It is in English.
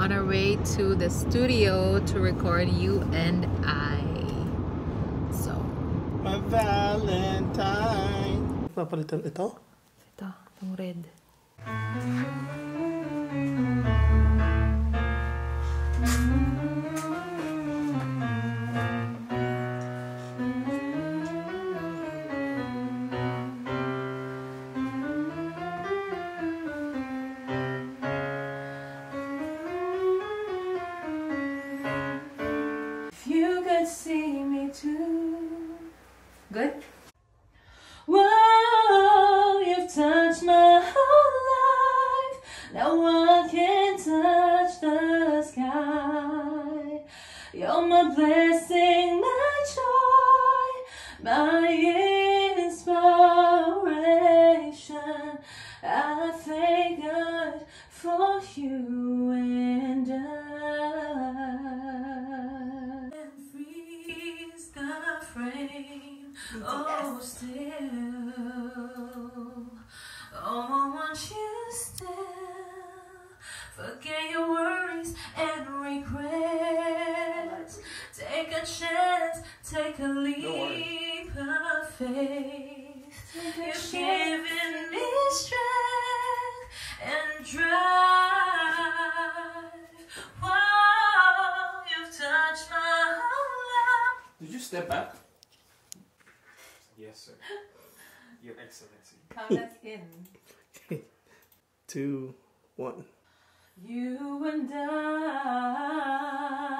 on our way to the studio to record you and I. So, My Valentine. Papalitan ito? ito, itong red. See me too. Good? Whoa, you've touched my whole life. No one can touch the sky. You're my blessing, my joy, my take a leap of faith. You've given me strength and drive. Whoa, you've touched my whole life. Did you step back? Yes, sir. Your Excellency. Count us in. Two, one. You and I